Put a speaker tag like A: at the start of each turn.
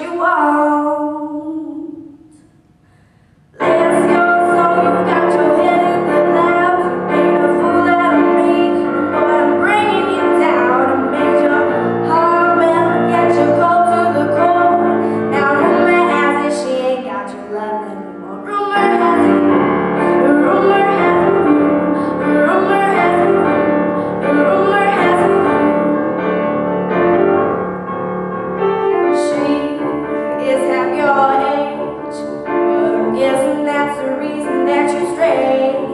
A: you are. to stray.